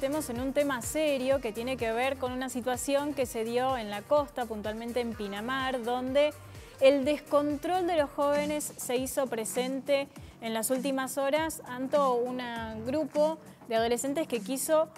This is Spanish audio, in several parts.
Estamos en un tema serio que tiene que ver con una situación que se dio en la costa, puntualmente en Pinamar, donde el descontrol de los jóvenes se hizo presente en las últimas horas ante un grupo de adolescentes que quiso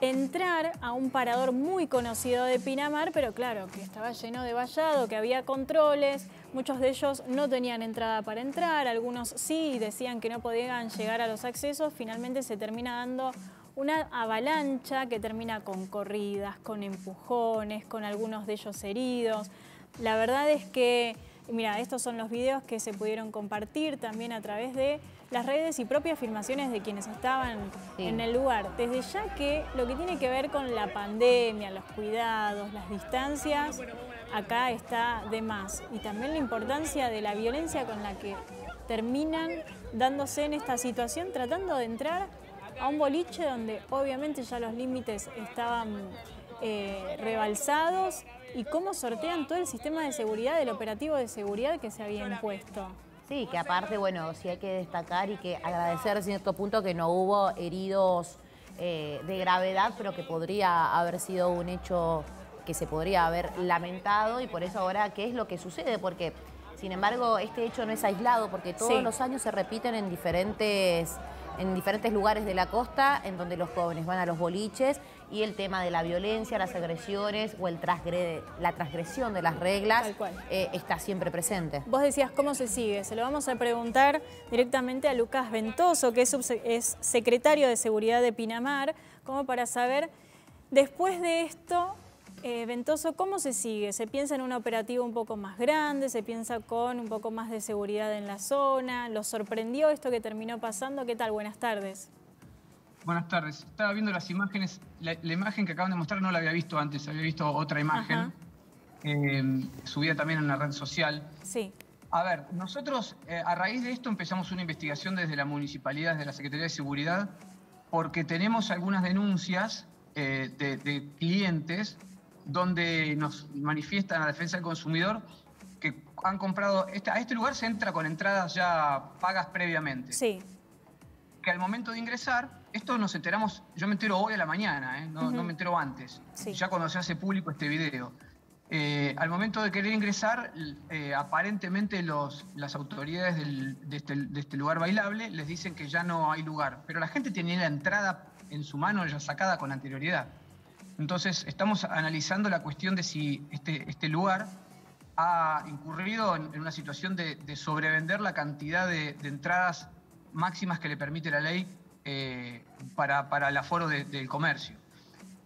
entrar a un parador muy conocido de Pinamar, pero claro, que estaba lleno de vallado, que había controles, muchos de ellos no tenían entrada para entrar, algunos sí decían que no podían llegar a los accesos, finalmente se termina dando una avalancha que termina con corridas, con empujones, con algunos de ellos heridos. La verdad es que, mira, estos son los videos que se pudieron compartir también a través de las redes y propias afirmaciones de quienes estaban en el lugar. Desde ya que lo que tiene que ver con la pandemia, los cuidados, las distancias, acá está de más. Y también la importancia de la violencia con la que terminan dándose en esta situación, tratando de entrar a un boliche donde obviamente ya los límites estaban eh, rebalsados y cómo sortean todo el sistema de seguridad, el operativo de seguridad que se había impuesto. Sí, que aparte, bueno, sí hay que destacar y que agradecer en cierto punto que no hubo heridos eh, de gravedad, pero que podría haber sido un hecho que se podría haber lamentado y por eso ahora, ¿qué es lo que sucede? Porque, sin embargo, este hecho no es aislado porque todos los años se repiten en diferentes en diferentes lugares de la costa en donde los jóvenes van a los boliches y el tema de la violencia, las agresiones o el la transgresión de las reglas eh, está siempre presente. Vos decías cómo se sigue, se lo vamos a preguntar directamente a Lucas Ventoso, que es, es secretario de Seguridad de Pinamar, como para saber, después de esto, eh, Ventoso, ¿cómo se sigue? ¿Se piensa en un operativo un poco más grande? ¿Se piensa con un poco más de seguridad en la zona? ¿Lo sorprendió esto que terminó pasando? ¿Qué tal? Buenas tardes. Buenas tardes. Estaba viendo las imágenes. La, imagen que acaban de mostrar no la había visto antes, había visto otra imagen. Eh, subida también en la red social. Sí. A ver, nosotros eh, a raíz de esto empezamos una investigación desde la municipalidad, desde la Secretaría de Seguridad, porque tenemos algunas denuncias de clientes donde nos manifiestan la defensa del consumidor que han comprado, este, a este lugar se entra con entradas ya pagas previamente. Sí. Que al momento de ingresar, esto nos enteramos, yo me entero hoy a la mañana, ¿eh? no, me entero antes, ya cuando se hace público este video. Eh, al momento de querer ingresar, eh, aparentemente los, las autoridades este, de, este, lugar bailable les dicen que ya no hay lugar, pero la gente tenía la entrada en su mano ya sacada con anterioridad. Entonces, estamos analizando la cuestión de si este, este lugar ha incurrido en, una situación de, sobrevender la cantidad de, entradas máximas que le permite la ley eh, para, el aforo del comercio.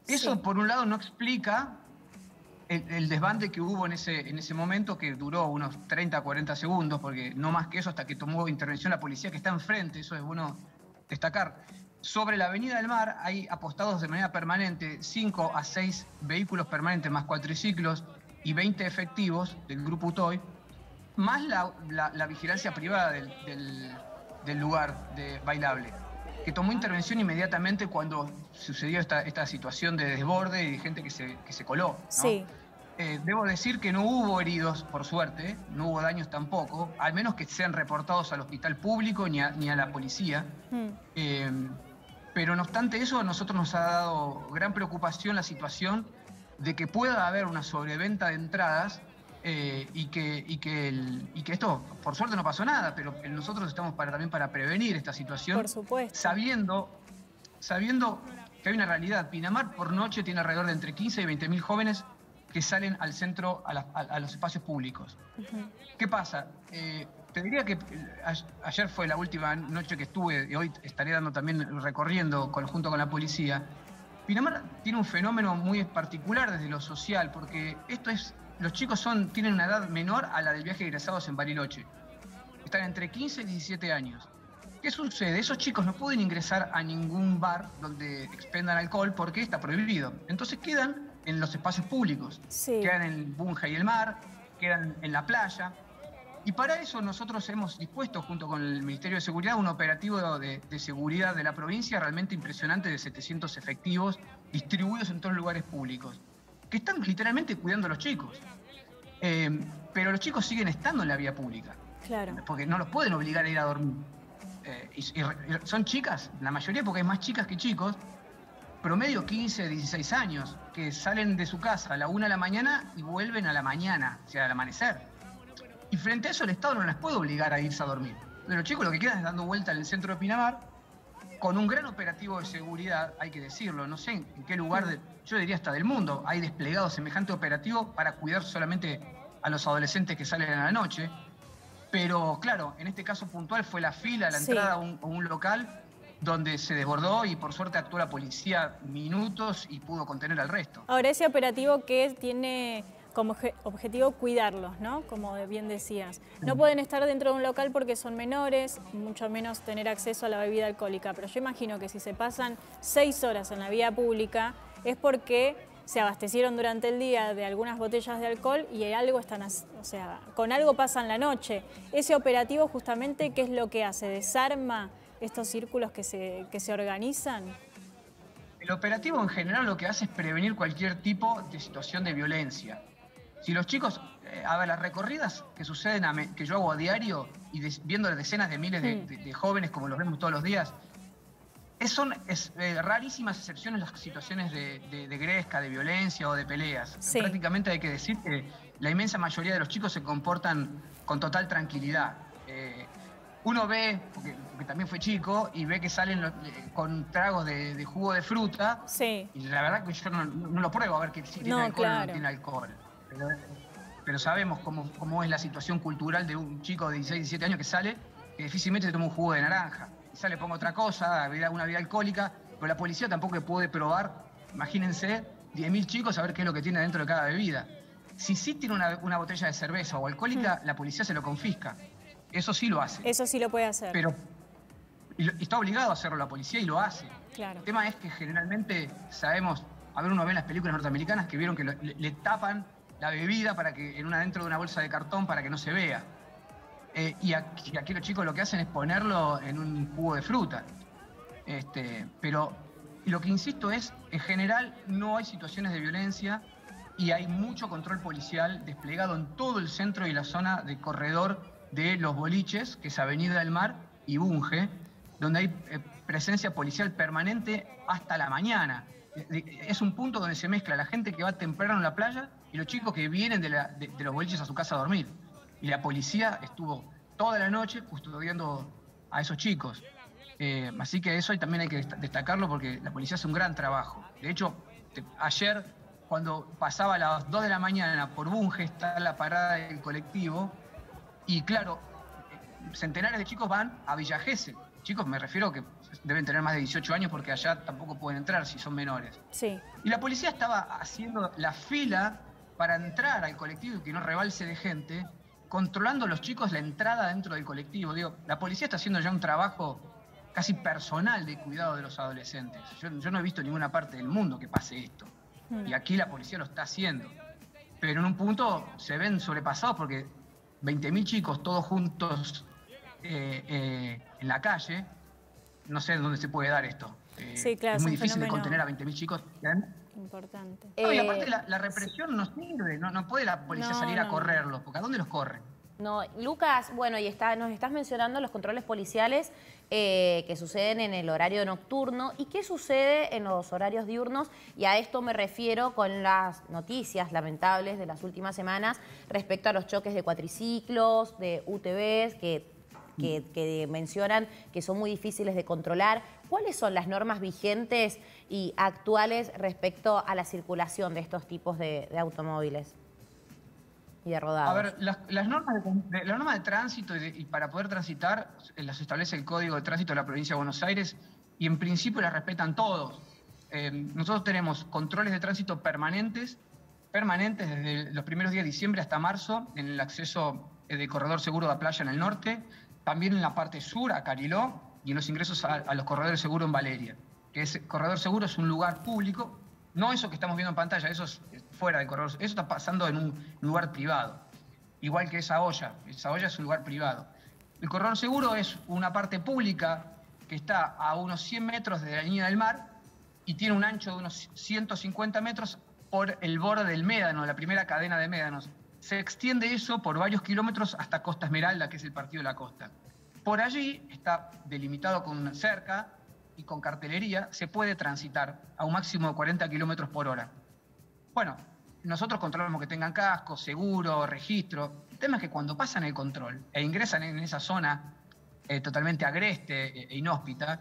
Eso, por un lado, no explica el, desbande que hubo en ese, en ese momento, que duró unos 30, 40 segundos, porque no más que eso hasta que tomó intervención la policía que está enfrente, eso es bueno destacar. Sobre la Avenida del Mar hay apostados de manera permanente 5 a 6 vehículos permanentes más cuatriciclos y 20 efectivos del Grupo UTOY, más la, vigilancia privada del, lugar de bailable, que tomó intervención inmediatamente cuando sucedió esta, situación de desborde y de gente que se, que se coló. Sí. Eh, debo decir que no hubo heridos, por suerte, no hubo daños tampoco, al menos que sean reportados al hospital público ni a, ni a la policía. Hmm. Eh, pero no obstante eso, a nosotros nos ha dado gran preocupación la situación de que pueda haber una sobreventa de entradas eh, y, que, y, que que esto, por suerte no pasó nada, pero nosotros estamos para, también para prevenir esta situación. Por supuesto. Sabiendo, sabiendo que hay una realidad. Pinamar por noche tiene alrededor de entre 15 y 20 mil jóvenes que salen al centro, a, los espacios públicos. ¿Qué pasa? Eh, te diría que eh, ayer fue la última noche que estuve y hoy estaré dando también recorriendo junto con la policía. Pinamar tiene un fenómeno muy particular desde lo social, porque esto es, los chicos son, tienen una edad menor a la del viaje de egresados en Bariloche. Están entre 15 y 17 años. ¿Qué sucede? Esos chicos no pueden ingresar a ningún bar donde expendan alcohol porque está prohibido. Entonces quedan en los espacios públicos. Quedan en Bunja y el mar, quedan en la playa. Y para eso nosotros hemos dispuesto, junto con el Ministerio de Seguridad, un operativo de, seguridad de la provincia realmente impresionante de 700 efectivos distribuidos en todos los lugares públicos, que están literalmente cuidando a los chicos. Eh, pero los chicos siguen estando en la vía pública. Claro. Porque no los pueden obligar a ir a dormir. Eh, y, son chicas, la mayoría porque hay más chicas que chicos, promedio 15, 16 años, que salen de su casa a la una de la mañana y vuelven a la mañana, o sea, al amanecer. Y frente a eso el Estado no las puede obligar a irse a dormir. Los chicos lo que quedan es dando vuelta en el centro de Pinamar, con un gran operativo de seguridad, hay que decirlo, no sé en qué lugar, de, yo diría hasta del mundo, hay desplegado semejante operativo para cuidar solamente a los adolescentes que salen a la noche. Pero claro, en este caso puntual fue la fila, la entrada a un local donde se desbordó y por suerte actuó la policía minutos y pudo contener al resto. Ahora, ese operativo que tiene como objetivo cuidarlos, ¿no? Como bien decías. No pueden estar dentro de un local porque son menores, mucho menos tener acceso a la bebida alcohólica, pero yo imagino que si se pasan seis horas en la vía pública es porque se abastecieron durante el día de algunas botellas de alcohol y algo están, o sea, con algo pasan la noche. Ese operativo justamente, ¿qué es lo que hace? Desarma estos círculos que se, que se organizan? El operativo en general lo que hace es prevenir cualquier tipo de situación de violencia. Si los chicos, eh, a ver, las recorridas que suceden, que yo hago a diario y viendo decenas de miles de, jóvenes como los vemos todos los días, son eh, rarísimas excepciones las situaciones de, gresca, de violencia o de peleas. Prácticamente hay que decir que la inmensa mayoría de los chicos se comportan con total tranquilidad. Eh, uno ve, porque, también fue chico, y ve que salen eh, con tragos de, jugo de fruta. Sí. Y la verdad que yo no, lo pruebo a ver si tiene alcohol o no tiene alcohol. Pero, sabemos cómo, cómo, es la situación cultural de un chico de 16, 17 años que sale, que difícilmente se toma un jugo de naranja. Y sale, pongo otra cosa, una vida alcohólica, pero la policía tampoco puede probar, imagínense, 10.000 chicos a ver qué es lo que tiene dentro de cada bebida. Si sí tiene una, botella de cerveza o alcohólica, mm. la policía se lo confisca. Eso sí lo hace. Eso sí lo puede hacer. Pero está obligado a hacerlo la policía y lo hace. Claro. El tema es que generalmente sabemos, a ver, uno ve en las películas norteamericanas que vieron que le, tapan la bebida para que en una dentro de una bolsa de cartón para que no se vea. Eh, y, aquí, los chicos lo que hacen es ponerlo en un jugo de fruta. Este, pero lo que insisto es, en general no hay situaciones de violencia y hay mucho control policial desplegado en todo el centro y la zona de corredor de los boliches, que es Avenida del Mar y Bunge, donde hay eh, presencia policial permanente hasta la mañana. Es un punto donde se mezcla la gente que va temprano a la playa y los chicos que vienen de, los boliches a su casa a dormir. Y la policía estuvo toda la noche custodiando a esos chicos. Eh, así que eso también hay que destacarlo porque la policía hace un gran trabajo. De hecho, ayer, cuando pasaba a las 2 de la mañana por Bunge, está la parada del colectivo, y claro, centenares de chicos van a Villa Chicos, me refiero que deben tener más de 18 años porque allá tampoco pueden entrar si son menores. Sí. Y la policía estaba haciendo la fila para entrar al colectivo y que no rebalse de gente, controlando a los chicos la entrada dentro del colectivo. Digo, la policía está haciendo ya un trabajo casi personal de cuidado de los adolescentes. Yo, no he visto en ninguna parte del mundo que pase esto. Y aquí la policía lo está haciendo. Pero en un punto se ven sobrepasados porque 20.000 chicos todos juntos eh, eh, en la calle, no sé dónde se puede dar esto. Eh, sí, claro, es muy difícil de contener a 20.000 chicos. Importante. y aparte la, represión no sirve, no, puede la policía salir a correrlos, porque ¿a dónde los corren? No, Lucas, bueno, y está, nos estás mencionando los controles policiales eh, que suceden en el horario nocturno. ¿Y qué sucede en los horarios diurnos? Y a esto me refiero con las noticias lamentables de las últimas semanas respecto a los choques de cuatriciclos, de UTVs, que, que, mencionan que son muy difíciles de controlar. ¿Cuáles son las normas vigentes y actuales respecto a la circulación de estos tipos de automóviles? y de A ver, las, normas, de, de tránsito y, para poder transitar eh, las establece el Código de Tránsito de la Provincia de Buenos Aires y en principio las respetan todos. Eh, nosotros tenemos controles de tránsito permanentes, permanentes desde los primeros días de diciembre hasta marzo en el acceso eh, del corredor seguro de la playa en el norte, también en la parte sur, a Cariló, y en los ingresos a, a los corredores seguros en Valeria. Que ese corredor seguro es un lugar público, no eso que estamos viendo en pantalla, eso es fuera del corredor. Eso está pasando en un lugar privado. Igual que esa olla. Esa olla es un lugar privado. El corredor seguro es una parte pública que está a unos 100 metros de la línea del mar y tiene un ancho de unos 150 metros por el borde del médano, la primera cadena de médanos. Se extiende eso por varios kilómetros hasta Costa Esmeralda, que es el partido de la costa. Por allí está delimitado con una cerca y con cartelería se puede transitar a un máximo de 40 kilómetros por hora. Bueno, nosotros controlamos que tengan casco, seguro, registro. El tema es que cuando pasan el control e ingresan en esa zona eh, totalmente agreste e inhóspita,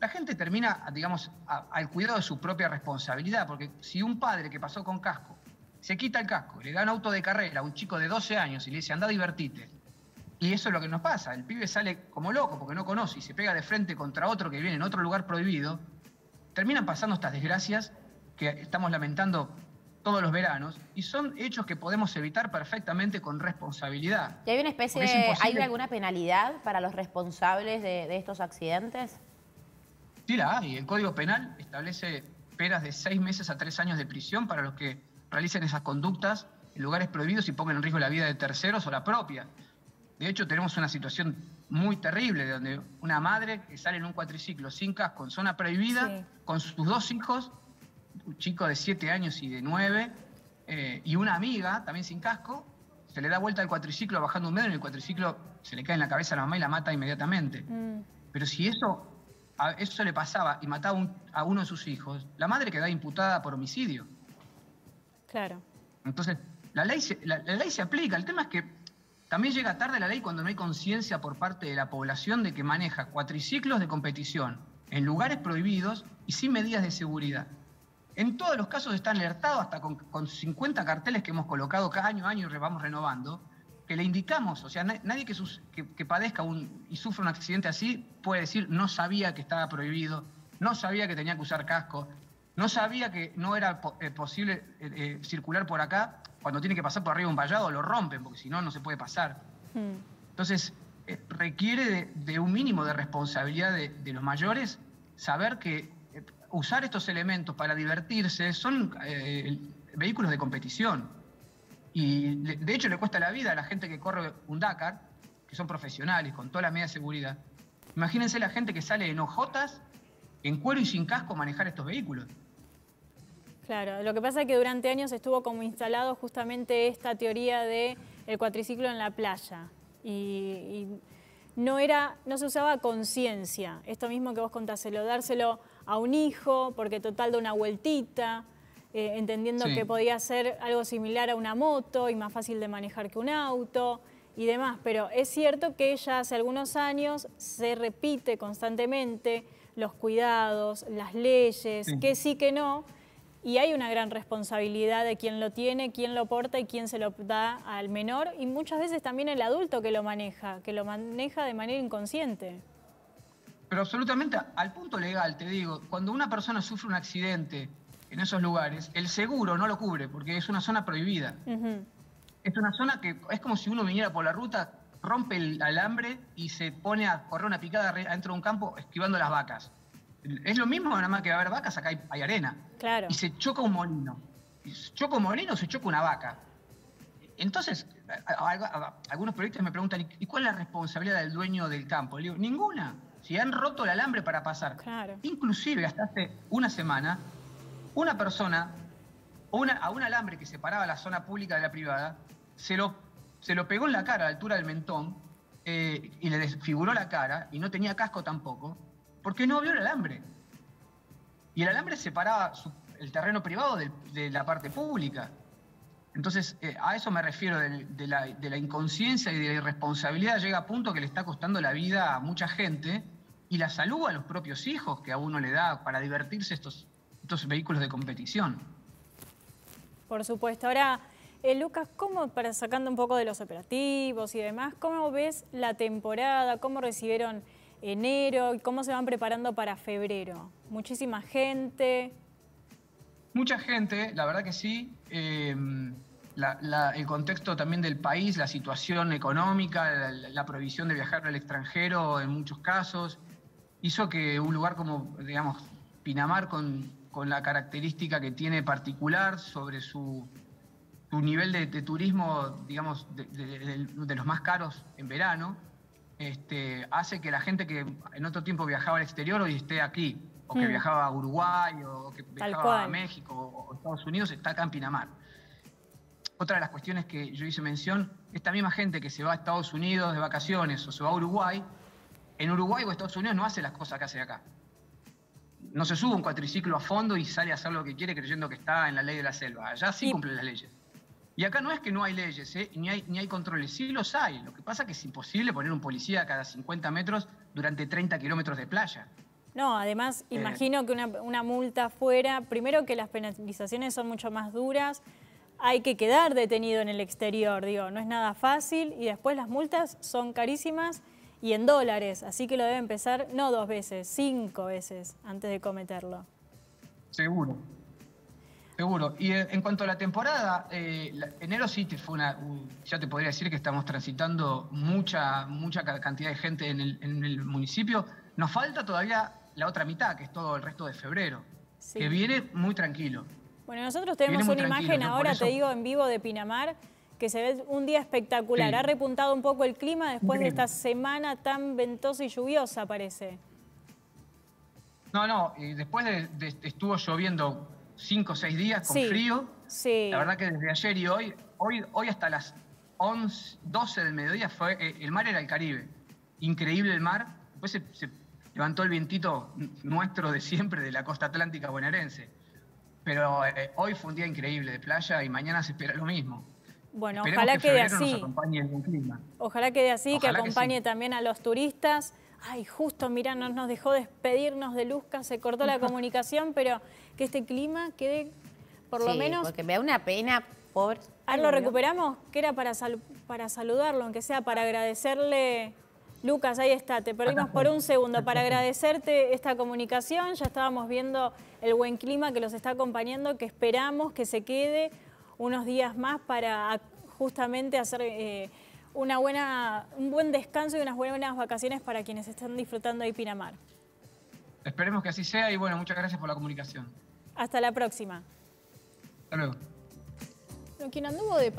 la gente termina, digamos, al cuidado de su propia responsabilidad, porque si un padre que pasó con casco se quita el casco, le da un auto de carrera a un chico de 12 años y le dice, anda divertite, y eso es lo que nos pasa, el pibe sale como loco porque no conoce y se pega de frente contra otro que viene en otro lugar prohibido, terminan pasando estas desgracias que estamos lamentando todos los veranos y son hechos que podemos evitar perfectamente con responsabilidad. ¿Y hay una especie de, ¿hay alguna penalidad para los responsables de, estos accidentes? Sí, la hay. El Código Penal establece penas de seis meses a tres años de prisión para los que realicen esas conductas en lugares prohibidos y pongan en riesgo la vida de terceros o la propia. De hecho, tenemos una situación muy terrible, donde una madre que sale en un cuatriciclo sin casco en zona prohibida, con sus dos hijos, un chico de siete años y de nueve, eh, y una amiga también sin casco, se le da vuelta al cuatriciclo bajando un metro y el cuatriciclo se le cae en la cabeza a la mamá y la mata inmediatamente. Mm. Pero si eso, eso le pasaba y mataba a uno de sus hijos, la madre queda imputada por homicidio. Claro. Entonces, la ley, la ley se aplica. El tema es que también llega tarde la ley cuando no hay conciencia por parte de la población de que maneja cuatriciclos de competición en lugares prohibidos y sin medidas de seguridad. En todos los casos están alertados, hasta con, 50 carteles que hemos colocado cada año año y vamos renovando, que le indicamos, o sea, nadie que, padezca un, y sufra un accidente así puede decir no sabía que estaba prohibido, no sabía que tenía que usar casco, no sabía que no era eh, posible eh, eh, circular por acá, cuando tiene que pasar por arriba un vallado lo rompen, porque si no, no se puede pasar. Hmm. Entonces, requiere de, un mínimo de responsabilidad de los mayores saber que usar estos elementos para divertirse son eh, vehículos de competición. Y de hecho le cuesta la vida a la gente que corre un Dakar, que son profesionales, con toda la media seguridad. Imagínense la gente que sale en hojotas, en cuero y sin casco manejar estos vehículos. Claro, lo que pasa es que durante años estuvo como instalado justamente esta teoría de el cuatriciclo en la playa. Y, no era, no se usaba conciencia. Esto mismo que vos contáselo, dárselo a un hijo, porque total de una vueltita, eh, entendiendo que podía ser algo similar a una moto y más fácil de manejar que un auto y demás. Pero es cierto que ya hace algunos años se repite constantemente los cuidados, las leyes, que sí, que no, y hay una gran responsabilidad de quien lo tiene, quién lo porta y quién se lo da al menor, y muchas veces también el adulto que lo maneja, que lo maneja de manera inconsciente. Pero absolutamente al punto legal, te digo, cuando una persona sufre un accidente en esos lugares, el seguro no lo cubre porque es una zona prohibida. Es una zona que es como si uno viniera por la ruta, rompe el alambre y se pone a correr una picada adentro de un campo esquivando las vacas. Es lo mismo, nada más que va a haber vacas, acá hay, arena. Claro. Y se choca un molino. Y se choca un molino, se choca una vaca. Entonces, algunos proyectos me preguntan, ¿y cuál es la responsabilidad del dueño del campo? Le digo, ninguna si han roto el alambre para pasar. Inclusive hasta hace una semana, una persona a un alambre que separaba la zona pública de la privada, se lo, se lo pegó en la cara a la altura del mentón eh, y le desfiguró la cara y no tenía casco tampoco, porque no vio el alambre. Y el alambre separaba el terreno privado de, la parte pública. Entonces, eh, a eso me refiero de, la, inconsciencia y de la irresponsabilidad. Llega a punto que le está costando la vida a mucha gente y la salud a los propios hijos que a uno le da para divertirse estos, estos vehículos de competición. Por supuesto. Ahora, eh, Lucas, ¿cómo, para sacando un poco de los operativos y demás, cómo ves la temporada? ¿Cómo recibieron enero? ¿Cómo se van preparando para febrero? ¿Muchísima gente? Mucha gente, la verdad que sí. Eh, el contexto también del país, la situación económica, la, prohibición de viajar al extranjero en muchos casos, hizo que un lugar como, digamos, Pinamar, con, la característica que tiene particular sobre su, nivel de, turismo, digamos, de, los más caros en verano, este, hace que la gente que en otro tiempo viajaba al exterior hoy esté aquí, o que hmm. viajaba a Uruguay, o que viajaba a México o Estados Unidos, está acá en Pinamar. Otra de las cuestiones que yo hice mención, esta misma gente que se va a Estados Unidos de vacaciones o se va a Uruguay, en Uruguay o Estados Unidos no hace las cosas que hace acá. no se sube un cuatriciclo a fondo y sale a hacer lo que quiere creyendo que está en la ley de la selva. Allá sí cumple las leyes. Y acá no es que no hay leyes, ¿eh? ni, hay, ni hay controles, sí los hay. Lo que pasa es que es imposible poner un policía cada 50 metros durante 30 kilómetros de playa. No, además, eh. imagino que una, una multa fuera, primero que las penalizaciones son mucho más duras, hay que quedar detenido en el exterior, digo, no es nada fácil y después las multas son carísimas y en dólares, así que lo debe empezar no dos veces, cinco veces antes de cometerlo. Seguro. Seguro. Y en cuanto a la temporada, eh, enero sí te fue una, ya te podría decir que estamos transitando mucha, mucha cantidad de gente en el, municipio. Nos falta todavía la otra mitad, que es todo el resto de febrero, que viene muy tranquilo. Bueno, nosotros tenemos una imagen ahora, te digo, en vivo de Pinamar, que se ve un día espectacular. Ha repuntado un poco el clima después de esta semana tan ventosa y lluviosa, parece. No, no, después de, estuvo lloviendo cinco o seis días con frío. Sí. La verdad que desde ayer y hoy, hoy, hoy hasta las 11, 12 del mediodía fue, eh, el mar era el Caribe. Increíble el mar. Después se levantó el vientito nuestro de siempre de la costa atlántica bonaerense. Pero eh, hoy fue un día increíble de playa y mañana se espera lo mismo. Bueno, ojalá que quede así. Ojalá quede así, que acompañe también a los turistas. Ay, justo, mira, no nos dejó despedirnos de Luzca, se cortó la comunicación, pero que este clima quede por lo menos... porque me da una pena, por... Ah, lo recuperamos, que era para, para saludarlo, aunque sea para agradecerle. Lucas, ahí está, te perdimos por un segundo. Para agradecerte esta comunicación, ya estábamos viendo el buen clima que los está acompañando, que esperamos que se quede unos días más para justamente hacer eh, una buena, un buen descanso y unas buenas vacaciones para quienes están disfrutando de Pinamar. Esperemos que así sea y bueno, muchas gracias por la comunicación. Hasta la próxima. Hasta luego. anduvo de